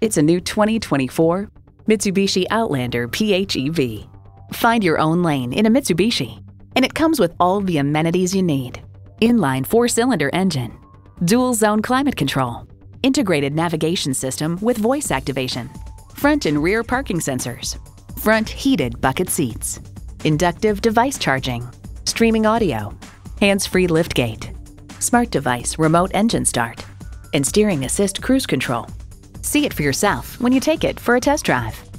It's a new 2024 Mitsubishi Outlander PHEV. Find your own lane in a Mitsubishi, and it comes with all the amenities you need. Inline four-cylinder engine, dual zone climate control, integrated navigation system with voice activation, front and rear parking sensors, front heated bucket seats, inductive device charging, streaming audio, hands-free liftgate, smart device remote engine start, and steering assist cruise control. See it for yourself when you take it for a test drive.